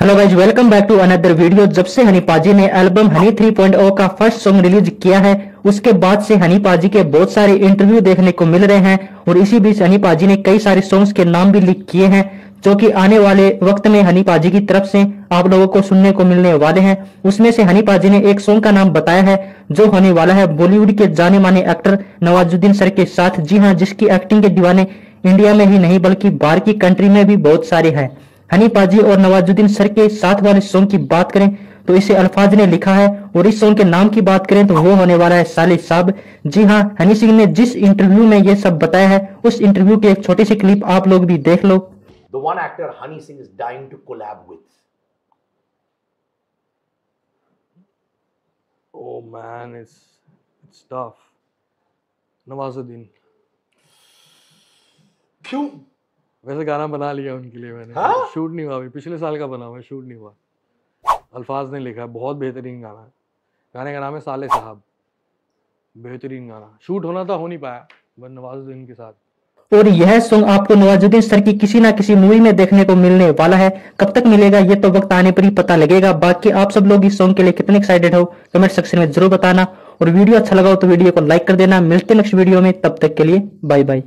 Hello guys welcome back to another video जब से हनी पाजी ने एल्बम हनी 3.0 का फ़र्स्ट सॉन्ग रिलीज़ किया है, उसके बाद से हनी पाजी के बहुत सारे इंटरव्यू देखने को मिल रहे हैं और इसी बीच हनी पाजी ने कई सारे सॉन्ग्स के नाम भी लिख किए हैं। जो कि आने वाले वक्त में हनी पाजी की तरफ़ से आप लोगों को सुनने को मिलने वाले हैं। उसमें से हनी पाजी ने एक सॉन्ग का नाम बताया है, जो होने वाला है बॉलीवुड के जाने माने एक्टर नवाजुद्दीन सर के साथ। जी हाँ जिसकी एक्टिंग के दीवाने इंडिया में ही नहीं, बल्कि बाहर की कंट्री में भी बहुत सारे हैं। हनी पाजी और नवाजुद्दीन सर के साथ वाले सॉन्ग की बात करें तो इसे अल्फाज ने लिखा है। और इस सॉन्ग के नाम की बात करें तो वो होने वाला है साले साहब। जी हाँ हनी सिंह ने जिस इंटरव्यू में ये सब बताया है, उस इंटरव्यू की एक छोटी सी क्लिप आप लोग भी देख लो। The one actor Honey Singh is dying to collab with. Oh man, it's it's tough. Nawazuddin क्यों वैसे गाना बना लिया उनके लिए मैंने। हाँ? शूट नहीं हुआ अभी पिछले साल का बना हुआ शूट नहीं हुआ। अल्फाज ने लिखा है बहुत बेहतरीन गाना है। गाने का नाम है साले साहब। बेहतरीन गाना। शूट होना था हो नहीं पाया बट नवाजुद्दीन के साथ। और यह सॉन्ग आपको नवाजुद्दीन सर की किसी ना किसी मूवी में देखने को मिलने वाला है। कब तक मिलेगा, ये तो वक्त आने पर ही पता लगेगा। बाकी आप सब लोग इस सॉन्ग के लिए कितने एक्साइटेड हो कमेंट सेक्शन में ज़रूर बताना। और वीडियो अच्छा लगा हो तो वीडियो को लाइक कर देना। मिलते नेक्स्ट वीडियो में, तब तक के लिए बाय बाय